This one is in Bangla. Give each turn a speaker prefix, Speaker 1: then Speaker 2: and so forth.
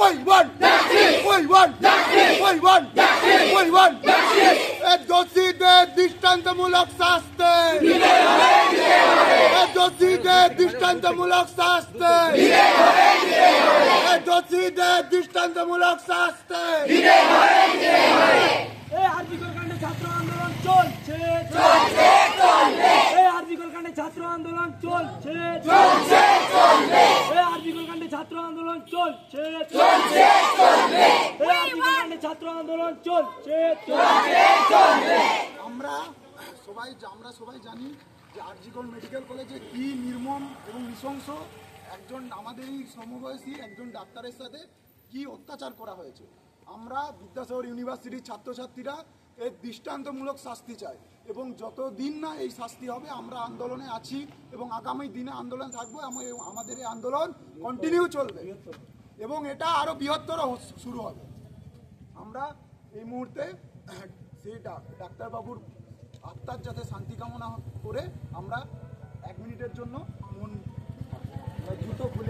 Speaker 1: We want justice. We want justice. We want justice. We want justice. এ দোষীদের দৃষ্টান্তমূলক শাস্তি এ দোষীদের দৃষ্টান্তমূলক শাস্তি এ দোষীদের দৃষ্টান্তমূলক শাস্তি
Speaker 2: এই আরজিকল কাণ্ডে ছাত্র আন্দোলন চলছে চলছে চলবে এই আরজিকল কাণ্ডে ছাত্র আন্দোলন চলছে চলছে চলবে এই আরজিকল কাণ্ডে ছাত্র আন্দোলন চলছে চলছে চলবে। এই ছাত্র আন্দোলন চলছে চলছে
Speaker 1: আমরা সবাই আমরা সবাই জানি যে মেডিকেল কলেজে কি নির্মম এবং নৃশংস। একজন আমাদের এই সমবয়সী একজন ডাক্তারের সাথে কি অত্যাচার করা হয়েছে। আমরা বিদ্যাসাগর ইউনিভার্সিটির ছাত্রছাত্রীরা এর দৃষ্টান্তমূলক শাস্তি চাই এবং যতদিন না এই শাস্তি হবে আমরা আন্দোলনে আছি এবং আগামী দিনে আন্দোলন থাকব এবং আমাদের এই আন্দোলন কন্টিনিউ চলবে। এবং এটা আরও বৃহত্তর শুরু হবে। আমরা এই মুহূর্তে সেই ডাক- ডাক্তারবাবুর আত্মার যাতে শান্তি কামনা করে আমরা এক মিনিটের জন্য মন জুতো খুলে